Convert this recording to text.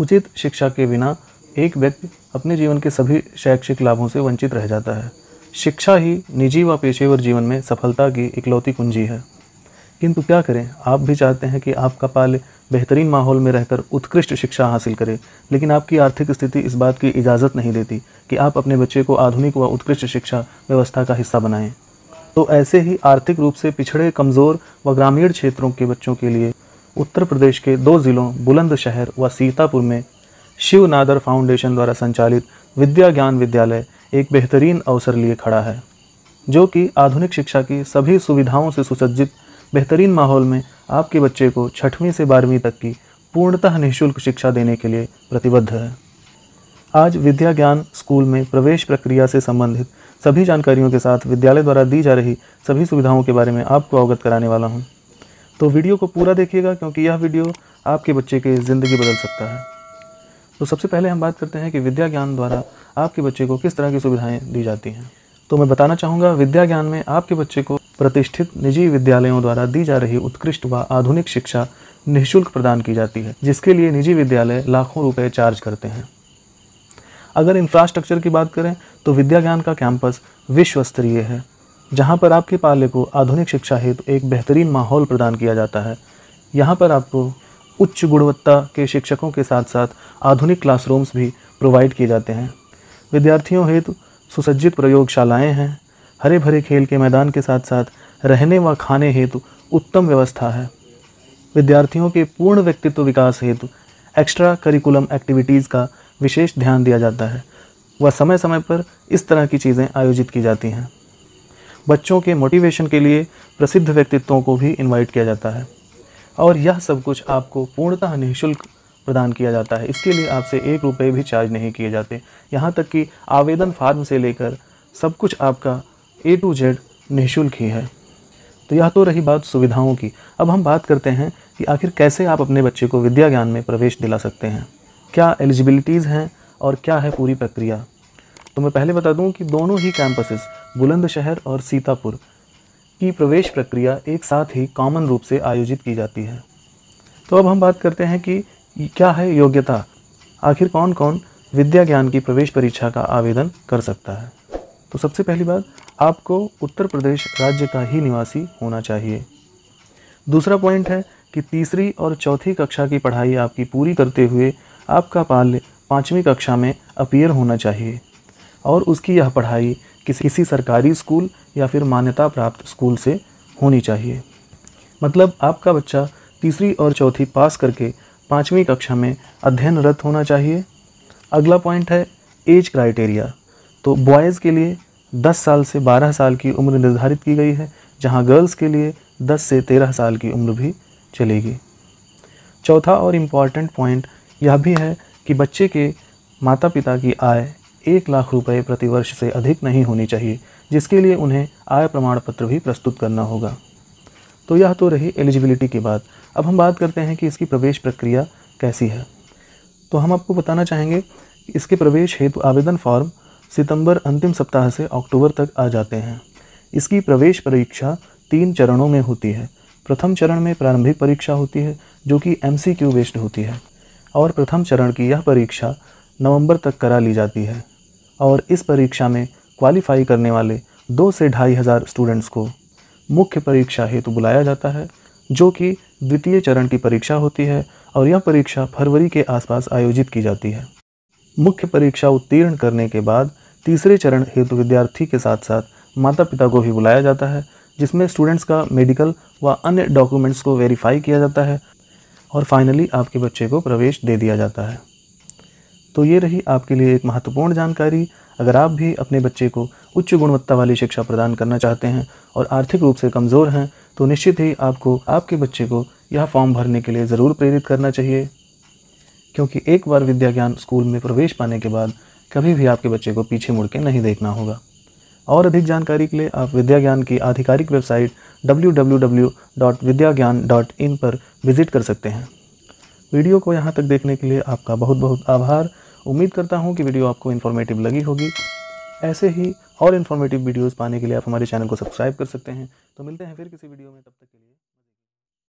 उचित शिक्षा के बिना एक व्यक्ति अपने जीवन के सभी शैक्षिक लाभों से वंचित रह जाता है। शिक्षा ही निजी व पेशेवर जीवन में सफलता की इकलौती कुंजी है। किंतु क्या करें? आप भी चाहते हैं कि आपका पाल बेहतरीन माहौल में रहकर उत्कृष्ट शिक्षा हासिल करे, लेकिन आपकी आर्थिक स्थिति इस बात की इजाज़त नहीं देती कि आप अपने बच्चे को आधुनिक व उत्कृष्ट शिक्षा व्यवस्था का हिस्सा बनाएँ। तो ऐसे ही आर्थिक रूप से पिछड़े, कमज़ोर व ग्रामीण क्षेत्रों के बच्चों के लिए उत्तर प्रदेश के दो ज़िलों बुलंदशहर व सीतापुर में शिव नादर फाउंडेशन द्वारा संचालित विद्या ज्ञान विद्यालय एक बेहतरीन अवसर लिए खड़ा है, जो कि आधुनिक शिक्षा की सभी सुविधाओं से सुसज्जित बेहतरीन माहौल में आपके बच्चे को छठवीं से बारहवीं तक की पूर्णतः निःशुल्क शिक्षा देने के लिए प्रतिबद्ध है। आज विद्या ज्ञान स्कूल में प्रवेश प्रक्रिया से संबंधित सभी जानकारियों के साथ विद्यालय द्वारा दी जा रही सभी सुविधाओं के बारे में आपको अवगत कराने वाला हूँ। तो वीडियो को पूरा देखिएगा, क्योंकि यह वीडियो आपके बच्चे की ज़िंदगी बदल सकता है। तो सबसे पहले हम बात करते हैं कि विद्या ज्ञान द्वारा आपके बच्चे को किस तरह की सुविधाएँ दी जाती हैं। तो मैं बताना चाहूँगा, विद्या ज्ञान में आपके बच्चे को प्रतिष्ठित निजी विद्यालयों द्वारा दी जा रही उत्कृष्ट व आधुनिक शिक्षा निःशुल्क प्रदान की जाती है, जिसके लिए निजी विद्यालय लाखों रुपए चार्ज करते हैं। अगर इंफ्रास्ट्रक्चर की बात करें तो विद्या ज्ञान का कैंपस विश्व स्तरीय है। जहाँ पर आपके पाले को आधुनिक शिक्षा हेतु एक बेहतरीन माहौल प्रदान किया जाता है। यहाँ पर आपको उच्च गुणवत्ता के शिक्षकों के साथ साथ आधुनिक क्लासरूम्स भी प्रोवाइड किए जाते हैं। विद्यार्थियों हेतु सुसज्जित प्रयोगशालाएँ हैं। हरे भरे खेल के मैदान के साथ साथ रहने व खाने हेतु उत्तम व्यवस्था है। विद्यार्थियों के पूर्ण व्यक्तित्व विकास हेतु एक्स्ट्रा करिकुलम एक्टिविटीज़ का विशेष ध्यान दिया जाता है। व समय समय पर इस तरह की चीज़ें आयोजित की जाती हैं। बच्चों के मोटिवेशन के लिए प्रसिद्ध व्यक्तित्वों को भी इनवाइट किया जाता है। और यह सब कुछ आपको पूर्णतः निःशुल्क प्रदान किया जाता है। इसके लिए आपसे एक रुपये भी चार्ज नहीं किए जाते। यहाँ तक कि आवेदन फार्म से लेकर सब कुछ आपका ए टू जेड निःशुल्क ही है। तो यह तो रही बात सुविधाओं की। अब हम बात करते हैं कि आखिर कैसे आप अपने बच्चे को विद्या ज्ञान में प्रवेश दिला सकते हैं। क्या एलिजिबिलिटीज़ हैं और क्या है पूरी प्रक्रिया? तो मैं पहले बता दूँ कि दोनों ही कैंपसेस बुलंदशहर और सीतापुर की प्रवेश प्रक्रिया एक साथ ही कॉमन रूप से आयोजित की जाती है। तो अब हम बात करते हैं कि क्या है योग्यता? आखिर कौन कौन विद्या ज्ञान की प्रवेश परीक्षा का आवेदन कर सकता है? तो सबसे पहली बात, आपको उत्तर प्रदेश राज्य का ही निवासी होना चाहिए। दूसरा पॉइंट है कि तीसरी और चौथी कक्षा की पढ़ाई आपकी पूरी करते हुए आपका बाल्य पाँचवीं कक्षा में अपीयर होना चाहिए और उसकी यह पढ़ाई किसी किसी सरकारी स्कूल या फिर मान्यता प्राप्त स्कूल से होनी चाहिए। मतलब आपका बच्चा तीसरी और चौथी पास करके पाँचवीं कक्षा में अध्ययनरत होना चाहिए। अगला पॉइंट है एज क्राइटेरिया तो बॉयज़ के लिए 10 साल से 12 साल की उम्र निर्धारित की गई है, जहाँ गर्ल्स के लिए 10 से 13 साल की उम्र भी चलेगी। चौथा और इंपॉर्टेंट पॉइंट यह भी है कि बच्चे के माता पिता की आय एक लाख रुपए प्रतिवर्ष से अधिक नहीं होनी चाहिए, जिसके लिए उन्हें आय प्रमाण पत्र भी प्रस्तुत करना होगा। तो यह तो रही एलिजिबिलिटी की बात। अब हम बात करते हैं कि इसकी प्रवेश प्रक्रिया कैसी है। तो हम आपको बताना चाहेंगे इसके प्रवेश हेतु आवेदन फॉर्म सितंबर अंतिम सप्ताह से अक्टूबर तक आ जाते हैं। इसकी प्रवेश परीक्षा तीन चरणों में होती है। प्रथम चरण में प्रारंभिक परीक्षा होती है, जो कि एम सी क्यू बेस्ड होती है, और प्रथम चरण की यह परीक्षा नवंबर तक करा ली जाती है। और इस परीक्षा में क्वालिफाई करने वाले दो से ढाई हज़ार स्टूडेंट्स को मुख्य परीक्षा हेतु बुलाया जाता है, जो कि द्वितीय चरण की परीक्षा होती है और यह परीक्षा फरवरी के आसपास आयोजित की जाती है। मुख्य परीक्षा उत्तीर्ण करने के बाद तीसरे चरण हेतु विद्यार्थी के साथ साथ माता पिता को भी बुलाया जाता है, जिसमें स्टूडेंट्स का मेडिकल व अन्य डॉक्यूमेंट्स को वेरीफाई किया जाता है और फाइनली आपके बच्चे को प्रवेश दे दिया जाता है। तो ये रही आपके लिए एक महत्वपूर्ण जानकारी। अगर आप भी अपने बच्चे को उच्च गुणवत्ता वाली शिक्षा प्रदान करना चाहते हैं और आर्थिक रूप से कमज़ोर हैं तो निश्चित ही आपको आपके बच्चे को यह फॉर्म भरने के लिए ज़रूर प्रेरित करना चाहिए। क्योंकि एक बार विद्या ज्ञान स्कूल में प्रवेश पाने के बाद कभी भी आपके बच्चे को पीछे मुड़ के नहीं देखना होगा। और अधिक जानकारी के लिए आप विद्या ज्ञान की आधिकारिक वेबसाइट www.vidyagyan.in पर विज़िट कर सकते हैं। वीडियो को यहाँ तक देखने के लिए आपका बहुत बहुत आभार। उम्मीद करता हूँ कि वीडियो आपको इन्फॉर्मेटिव लगी होगी। ऐसे ही और इन्फॉर्मेटिव वीडियोज़ पाने के लिए आप हमारे चैनल को सब्सक्राइब कर सकते हैं। तो मिलते हैं फिर किसी वीडियो में, तब तक के लिए।